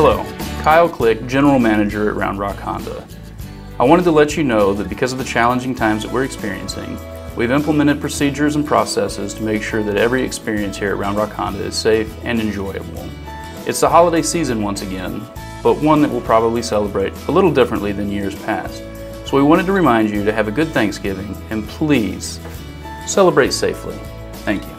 Hello, Kyle Click, General Manager at Round Rock Honda. I wanted to let you know that because of the challenging times that we're experiencing, we've implemented procedures and processes to make sure that every experience here at Round Rock Honda is safe and enjoyable. It's the holiday season once again, but one that we'll probably celebrate a little differently than years past. So we wanted to remind you to have a good Thanksgiving and please celebrate safely. Thank you.